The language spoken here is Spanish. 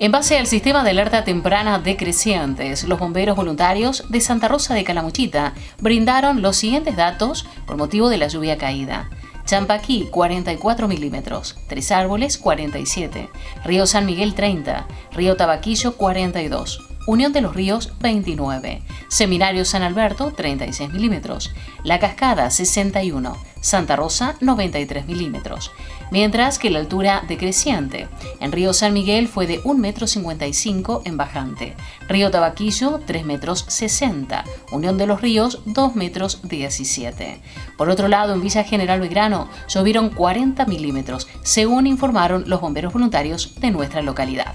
En base al sistema de alerta temprana decrecientes, los bomberos voluntarios de Santa Rosa de Calamuchita brindaron los siguientes datos por motivo de la lluvia caída. Champaquí 44 milímetros, Tres Árboles 47, Río San Miguel 30, Río Tabaquillo 42, Unión de los Ríos 29, Seminario San Alberto 36 milímetros, La Cascada 61, Santa Rosa 93 milímetros, mientras que la altura decreciente en Río San Miguel fue de 1,55 m en bajante, Río Tabaquillo 3 metros 60, Unión de los Ríos 2 metros 17. Por otro lado, en Villa General Belgrano llovieron 40 milímetros, según informaron los bomberos voluntarios de nuestra localidad.